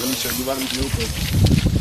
Toma. Die waren niet zo, die